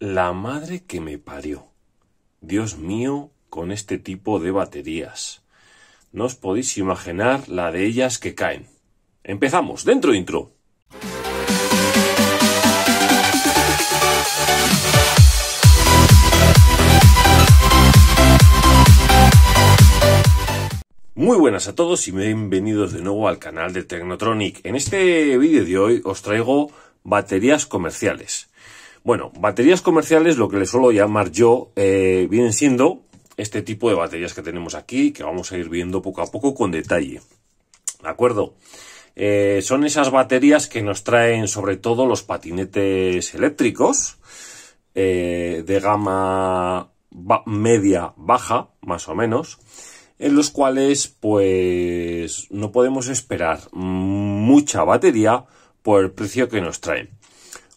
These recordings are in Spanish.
La madre que me parió. Dios mío, con este tipo de baterías. No os podéis imaginar la de ellas que caen. Empezamos, dentro intro. Muy buenas a todos y bienvenidos de nuevo al canal de Technotronic. En este vídeo de hoy os traigo baterías comerciales. Bueno, baterías comerciales, lo que les suelo llamar yo, eh, vienen siendo este tipo de baterías que tenemos aquí, que vamos a ir viendo poco a poco con detalle. ¿De acuerdo? Eh, son esas baterías que nos traen sobre todo los patinetes eléctricos eh, de gama media baja, más o menos en los cuales pues no podemos esperar mucha batería por el precio que nos traen.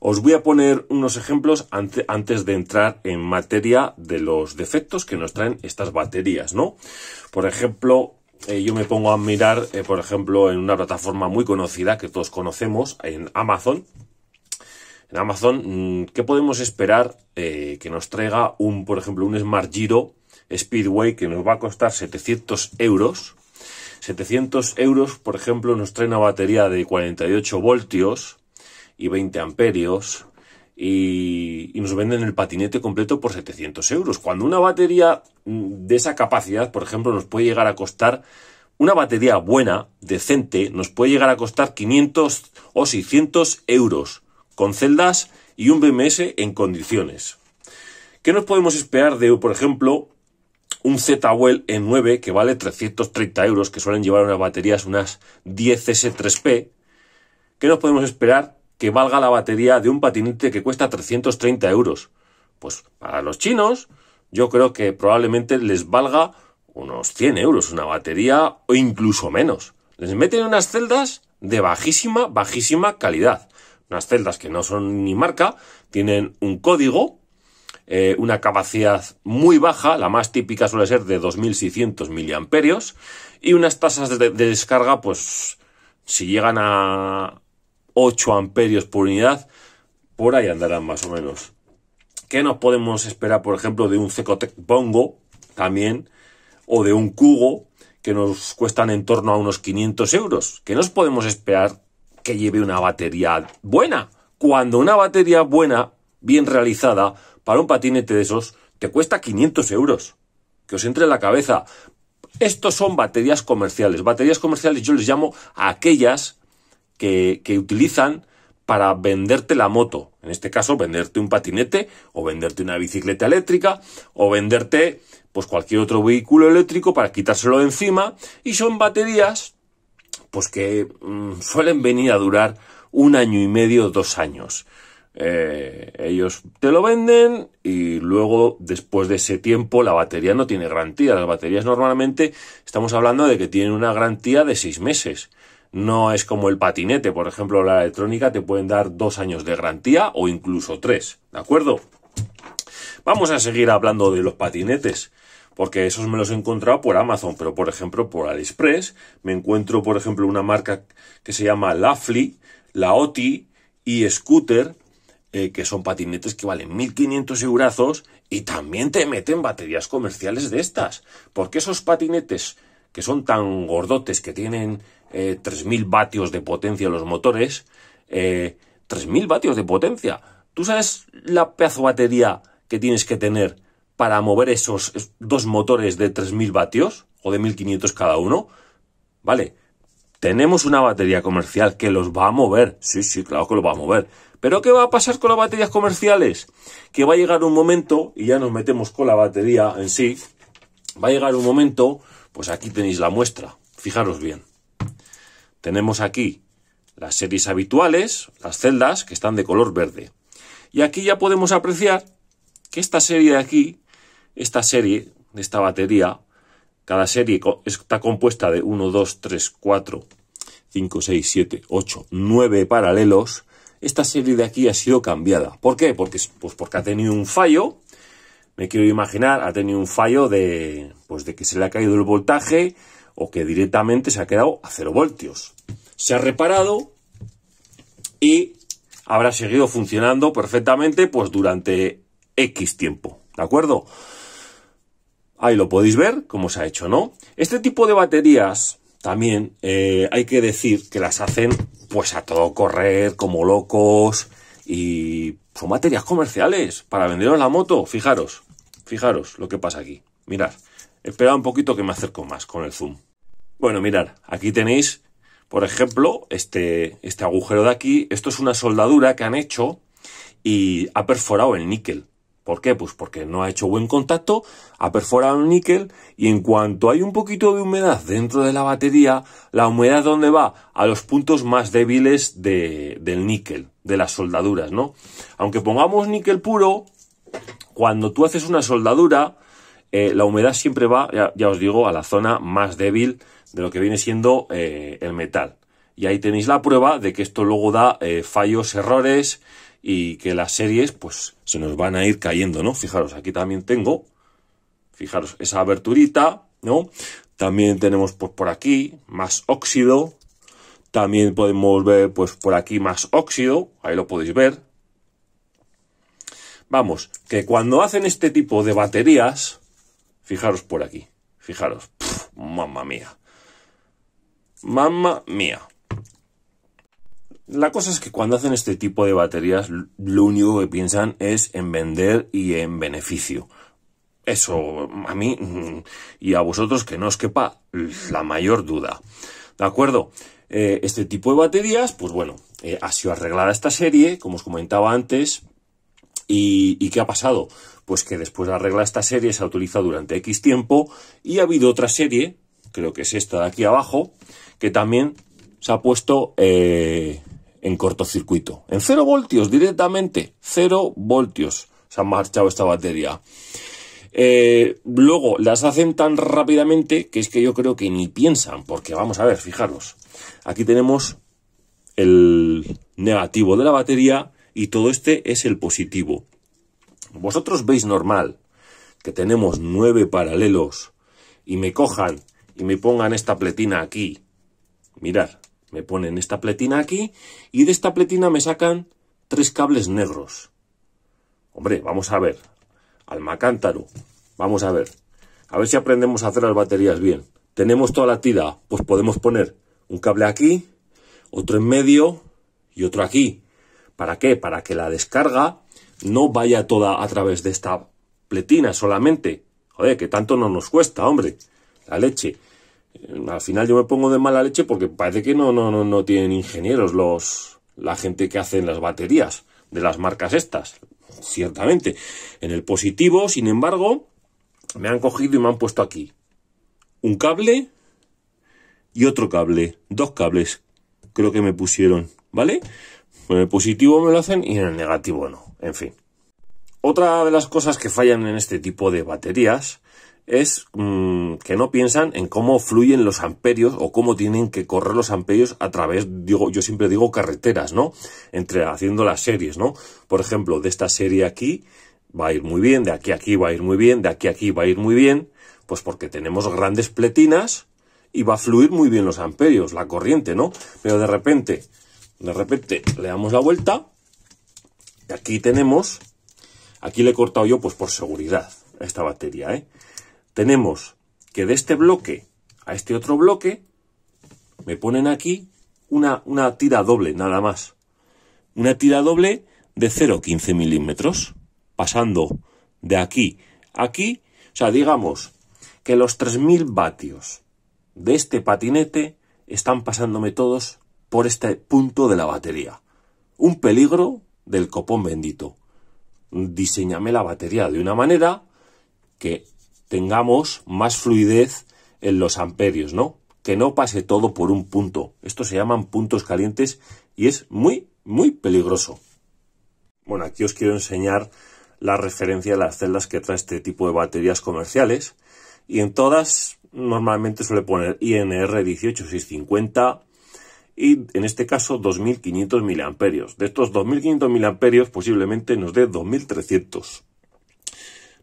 Os voy a poner unos ejemplos antes de entrar en materia de los defectos que nos traen estas baterías, ¿no? Por ejemplo, eh, yo me pongo a mirar, eh, por ejemplo, en una plataforma muy conocida que todos conocemos, en Amazon. En Amazon, mm, ¿qué podemos esperar eh, que nos traiga un, por ejemplo, un Smart Giro Speedway que nos va a costar 700 euros. 700 euros, por ejemplo, nos trae una batería de 48 voltios y 20 amperios y, nos venden el patinete completo por 700 euros. Cuando una batería de esa capacidad, por ejemplo, nos puede llegar a costar una batería buena, decente, nos puede llegar a costar 500 o 600 euros con celdas y un BMS en condiciones. ¿Qué nos podemos esperar de, por ejemplo, un Z-Well E9 que vale 330 euros, que suelen llevar unas baterías unas 10 S3P, ¿qué nos podemos esperar que valga la batería de un patinete que cuesta 330 euros? Pues para los chinos, yo creo que probablemente les valga unos 100 euros una batería o incluso menos. Les meten unas celdas de bajísima, bajísima calidad. Unas celdas que no son ni marca, tienen un código eh, una capacidad muy baja, la más típica suele ser de 2600 miliamperios, y unas tasas de, descarga, pues, si llegan a 8 amperios por unidad, por ahí andarán más o menos. ¿Qué nos podemos esperar, por ejemplo, de un Cecotec Bongo también, o de un Cugo, que nos cuestan en torno a unos 500 euros? ¿Qué nos podemos esperar que lleve una batería buena? Cuando una batería buena, bien realizada, para un patinete de esos te cuesta 500 euros. Que os entre en la cabeza. Estos son baterías comerciales. Baterías comerciales yo les llamo a aquellas que, que utilizan para venderte la moto. En este caso, venderte un patinete o venderte una bicicleta eléctrica o venderte pues cualquier otro vehículo eléctrico para quitárselo de encima y son baterías pues que mm, suelen venir a durar un año y medio, dos años. Eh, ellos te lo venden y luego después de ese tiempo la batería no tiene garantía. Las baterías normalmente estamos hablando de que tienen una garantía de seis meses. No es como el patinete, por ejemplo, la electrónica te pueden dar dos años de garantía o incluso tres, ¿de acuerdo? Vamos a seguir hablando de los patinetes, porque esos me los he encontrado por Amazon, pero por ejemplo por AliExpress me encuentro, por ejemplo, una marca que se llama Lafly, la OTI y Scooter, eh, que son patinetes que valen 1500 eurazos y también te meten baterías comerciales de estas. Porque esos patinetes que son tan gordotes, que tienen eh, 3000 vatios de potencia los motores, eh, 3000 vatios de potencia. ¿Tú sabes la pedazo batería que tienes que tener para mover esos dos motores de 3000 vatios o de 1500 cada uno? Vale, tenemos una batería comercial que los va a mover. Sí, sí, claro que lo va a mover. Pero ¿qué va a pasar con las baterías comerciales? Que va a llegar un momento, y ya nos metemos con la batería en sí, va a llegar un momento, pues aquí tenéis la muestra, fijaros bien. Tenemos aquí las series habituales, las celdas, que están de color verde. Y aquí ya podemos apreciar que esta serie de aquí, esta serie esta batería, cada serie está compuesta de 1, 2, 3, 4, 5, 6, 7, 8, 9 paralelos, esta serie de aquí ha sido cambiada. ¿Por qué? Porque, pues porque ha tenido un fallo, me quiero imaginar, ha tenido un fallo de, pues de que se le ha caído el voltaje o que directamente se ha quedado a 0 voltios. Se ha reparado y habrá seguido funcionando perfectamente pues durante X tiempo, ¿de acuerdo? Ahí lo podéis ver cómo se ha hecho, ¿no? Este tipo de baterías también eh, hay que decir que las hacen pues a todo correr, como locos, y son baterías comerciales para venderos la moto. Fijaros, fijaros lo que pasa aquí. Mirad, esperad un poquito que me acerco más con el zoom. Bueno, mirad, aquí tenéis, por ejemplo, este, este agujero de aquí. Esto es una soldadura que han hecho y ha perforado el níquel. ¿Por qué? Pues porque no ha hecho buen contacto, ha perforado el níquel y en cuanto hay un poquito de humedad dentro de la batería, la humedad ¿dónde va? A los puntos más débiles de, del níquel, de las soldaduras, ¿no? Aunque pongamos níquel puro, cuando tú haces una soldadura, eh, la humedad siempre va, ya, os digo, a la zona más débil de lo que viene siendo eh, el metal. Y ahí tenéis la prueba de que esto luego da eh, fallos, errores y que las series pues se nos van a ir cayendo, ¿no? Fijaros, aquí también tengo, fijaros, esa aberturita, ¿no? También tenemos pues por aquí más óxido, también podemos ver pues por aquí más óxido, ahí lo podéis ver. Vamos, que cuando hacen este tipo de baterías, fijaros por aquí, fijaros, mamma mía, mamma mía. La cosa es que cuando hacen este tipo de baterías, lo único que piensan es en vender y en beneficio. Eso a mí mm, y a vosotros que no os quepa la mayor duda. ¿De acuerdo? Eh, este tipo de baterías, pues bueno, eh, ha sido arreglada esta serie, como os comentaba antes. ¿Y, ¿Y qué ha pasado? Pues que después de arreglar esta serie se ha utilizado durante X tiempo y ha habido otra serie, creo que es esta de aquí abajo, que también se ha puesto eh, en cortocircuito. En cero voltios directamente. cero voltios se ha marchado esta batería. Eh, luego las hacen tan rápidamente que es que yo creo que ni piensan, porque vamos a ver, fijaros, aquí tenemos el negativo de la batería y todo este es el positivo. Vosotros veis normal que tenemos nueve paralelos y me cojan y me pongan esta pletina aquí. Mirad, me ponen esta pletina aquí y de esta pletina me sacan tres cables negros. Hombre, vamos a ver. Alma cántaro. Vamos a ver. A ver si aprendemos a hacer las baterías bien. Tenemos toda la tira, pues podemos poner un cable aquí, otro en medio y otro aquí. ¿Para qué? Para que la descarga no vaya toda a través de esta pletina solamente. Joder, que tanto no nos cuesta, hombre. La leche al final yo me pongo de mala leche porque parece que no, no, no, no tienen ingenieros los, la gente que hacen las baterías de las marcas estas. Ciertamente. En el positivo, sin embargo, me han cogido y me han puesto aquí un cable y otro cable. Dos cables creo que me pusieron, ¿vale? En el positivo me lo hacen y en el negativo no. En fin. Otra de las cosas que fallan en este tipo de baterías es mm, que no piensan en cómo fluyen los amperios o cómo tienen que correr los amperios a través, digo, yo siempre digo carreteras, ¿no? Entre haciendo las series, ¿no? Por ejemplo, de esta serie aquí va a ir muy bien, de aquí a aquí va a ir muy bien, de aquí a aquí va a ir muy bien, pues porque tenemos grandes pletinas y va a fluir muy bien los amperios, la corriente, ¿no? Pero de repente, de repente le damos la vuelta y aquí tenemos, aquí le he cortado yo pues por seguridad a esta batería, ¿eh? tenemos que de este bloque a este otro bloque me ponen aquí una, una tira doble, nada más. Una tira doble de 0,15 milímetros, pasando de aquí a aquí. O sea, digamos que los 3.000 vatios de este patinete están pasándome todos por este punto de la batería. Un peligro del copón bendito. Diseñame la batería de una manera que tengamos más fluidez en los amperios, ¿no? Que no pase todo por un punto. Estos se llaman puntos calientes y es muy, muy peligroso. Bueno, aquí os quiero enseñar la referencia de las celdas que trae este tipo de baterías comerciales y en todas normalmente suele poner INR 18650 y en este caso 2500 miliamperios. De estos 2500 miliamperios posiblemente nos dé 2300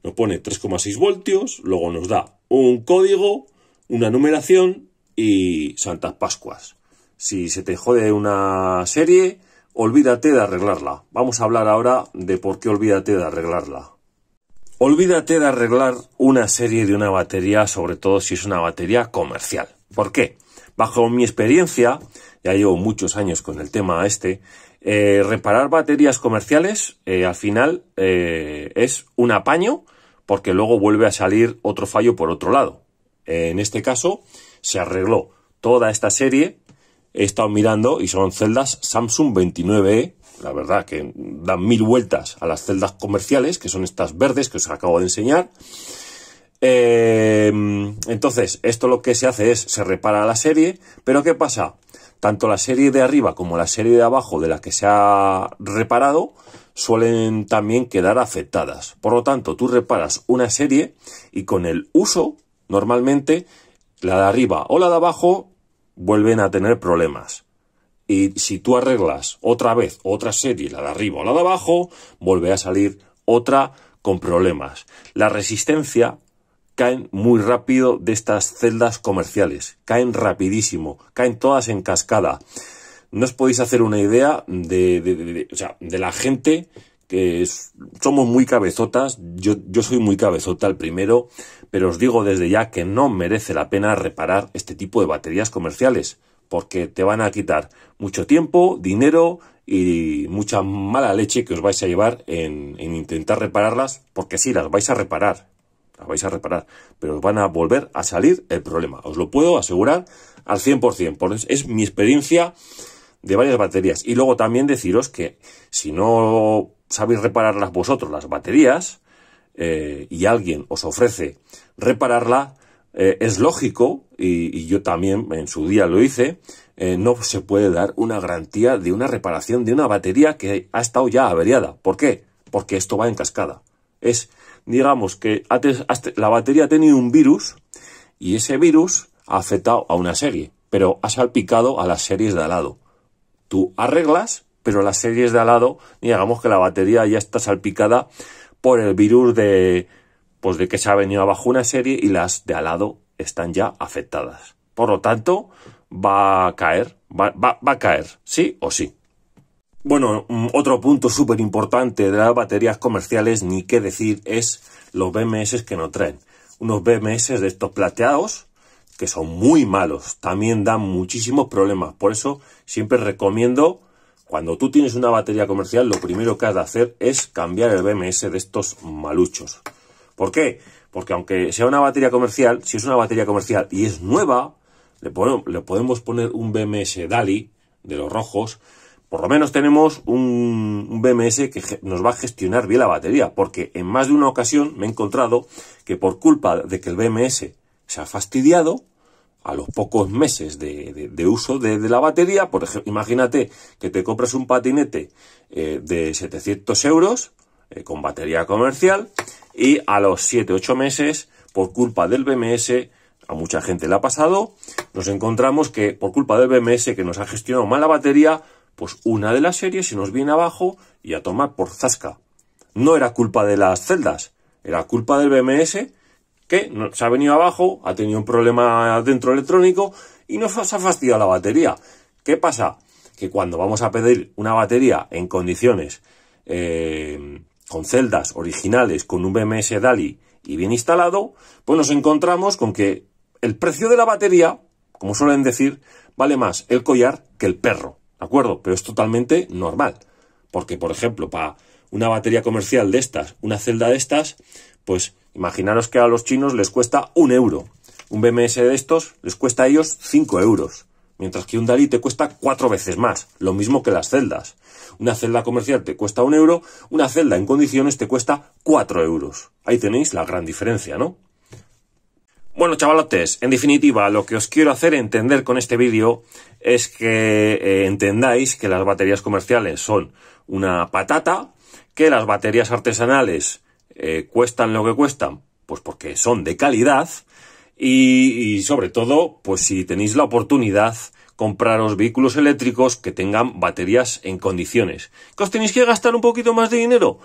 nos pone 3,6 voltios, luego nos da un código, una numeración y Santas Pascuas. Si se te jode una serie, olvídate de arreglarla. Vamos a hablar ahora de por qué olvídate de arreglarla. Olvídate de arreglar una serie de una batería, sobre todo si es una batería comercial. ¿Por qué? Bajo mi experiencia, ya llevo muchos años con el tema este, eh, reparar baterías comerciales eh, al final eh, es un apaño porque luego vuelve a salir otro fallo por otro lado. en este caso se arregló toda esta serie, he estado mirando y son celdas Samsung 29E, la verdad que dan mil vueltas a las celdas comerciales, que son estas verdes que os acabo de enseñar. Entonces, esto lo que se hace es, se repara la serie, pero ¿qué pasa? tanto la serie de arriba como la serie de abajo de la que se ha reparado suelen también quedar afectadas. Por lo tanto, tú reparas una serie y con el uso, normalmente, la de arriba o la de abajo vuelven a tener problemas. Y si tú arreglas otra vez otra serie, la de arriba o la de abajo, vuelve a salir otra con problemas. La resistencia caen muy rápido de estas celdas comerciales, caen rapidísimo, caen todas en cascada. No os podéis hacer una idea de, de, la gente que somos muy cabezotas, yo, yo soy muy cabezota el primero, pero os digo desde ya que no merece la pena reparar este tipo de baterías comerciales, porque te van a quitar mucho tiempo, dinero y mucha mala leche que os vais a llevar en, en intentar repararlas, porque sí, las vais a reparar, la vais a reparar, pero van a volver a salir el problema. Os lo puedo asegurar al 100%, porque es mi experiencia de varias baterías. Y luego también deciros que si no sabéis repararlas vosotros, las baterías, eh, y alguien os ofrece repararla, eh, es lógico, y, yo también en su día lo hice, eh, no se puede dar una garantía de una reparación de una batería que ha estado ya averiada. ¿Por qué? Porque esto va en cascada. Es digamos que la batería ha tenido un virus y ese virus ha afectado a una serie, pero ha salpicado a las series de al lado. Tú arreglas, pero las series de al lado, digamos que la batería ya está salpicada por el virus de, pues de que se ha venido abajo una serie y las de al lado están ya afectadas. Por lo tanto, va a caer, va, va a caer, sí o sí. Bueno, mm, otro punto súper importante de las baterías comerciales, ni qué decir, es los BMS que no traen. Unos BMS de estos plateados que son muy malos, también dan muchísimos problemas. Por eso siempre recomiendo, cuando tú tienes una batería comercial, lo primero que has de hacer es cambiar el BMS de estos maluchos. ¿Por qué? Porque aunque sea una batería comercial, si es una batería comercial y es nueva, le, le podemos poner un BMS DALI de los rojos por lo menos tenemos un, BMS que nos va a gestionar bien la batería, porque en más de una ocasión me he encontrado que por culpa de que el BMS se ha fastidiado, a los pocos meses de, uso de, la batería, por ejemplo, imagínate que te compras un patinete eh, de 700 euros eh, con batería comercial y a los 7-8 meses, por culpa del BMS, a mucha gente le ha pasado, nos encontramos que por culpa del BMS que nos ha gestionado mal la batería, pues una de las series se nos viene abajo y a tomar por zasca. No era culpa de las celdas, era culpa del BMS que se ha venido abajo, ha tenido un problema dentro electrónico y nos ha fastidiado la batería. ¿Qué pasa? Que cuando vamos a pedir una batería en condiciones eh, con celdas originales, con un BMS DALI y bien instalado, pues nos encontramos con que el precio de la batería, como suelen decir, vale más el collar que el perro. ¿De acuerdo? Pero es totalmente normal. Porque, por ejemplo, para una batería comercial de estas, una celda de estas, pues imaginaros que a los chinos les cuesta un euro. Un BMS de estos les cuesta a ellos 5 euros. Mientras que un Dalí te cuesta cuatro veces más. Lo mismo que las celdas. Una celda comercial te cuesta un euro, una celda en condiciones te cuesta 4 euros. Ahí tenéis la gran diferencia, ¿no? Bueno, chavalotes, en definitiva, lo que os quiero hacer entender con este vídeo es que eh, entendáis que las baterías comerciales son una patata, que las baterías artesanales eh, cuestan lo que cuestan, pues porque son de calidad, y, y sobre todo, pues si tenéis la oportunidad, compraros vehículos eléctricos que tengan baterías en condiciones. ¿Que os tenéis que gastar un poquito más de dinero?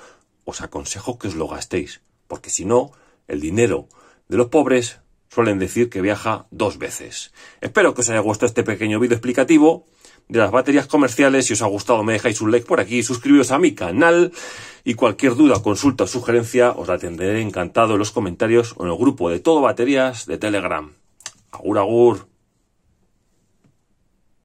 Os aconsejo que os lo gastéis, porque si no, el dinero de los pobres suelen decir que viaja dos veces. Espero que os haya gustado este pequeño vídeo explicativo. de las baterías comerciales. Si os ha gustado me dejáis un like por aquí, suscribiros a mi canal y cualquier duda, consulta o sugerencia os la atenderé encantado en los comentarios o en el grupo de todo baterías de Telegram. Agur agur.